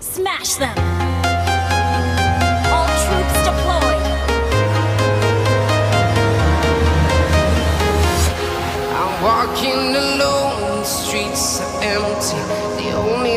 Smash them!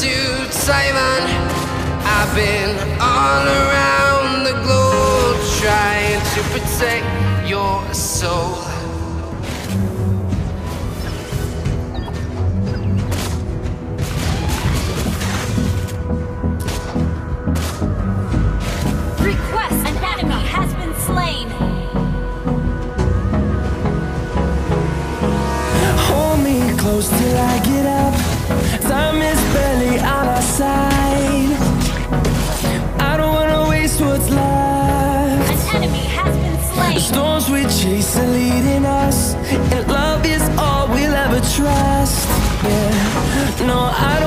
to Taiwan. I've been all around the globe trying to protect your soul. Request has been slain. Hold me close till I get No, I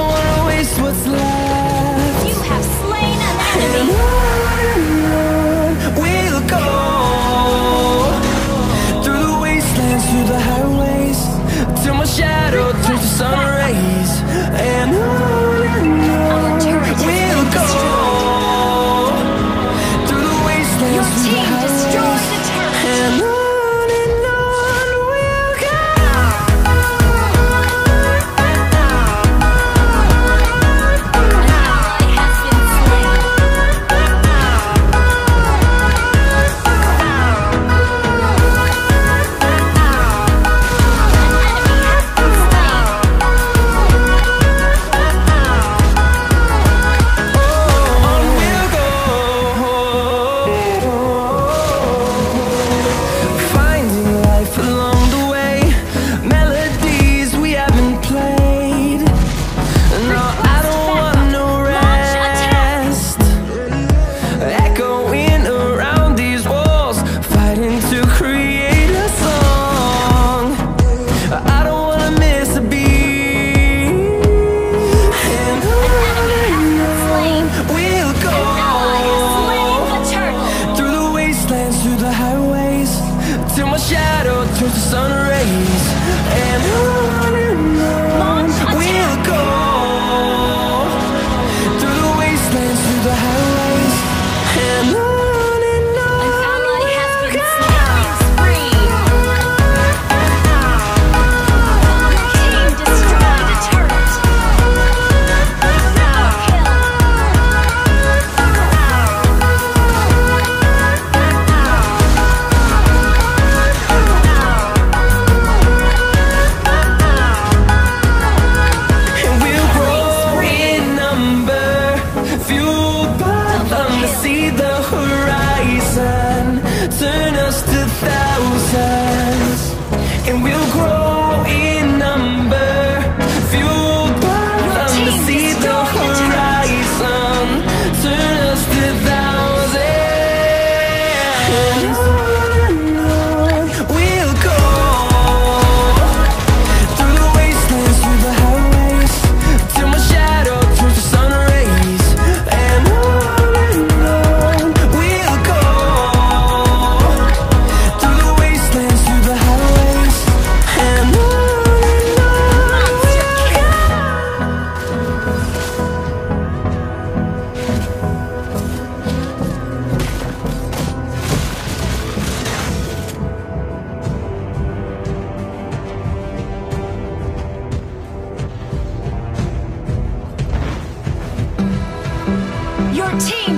team.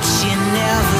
but you never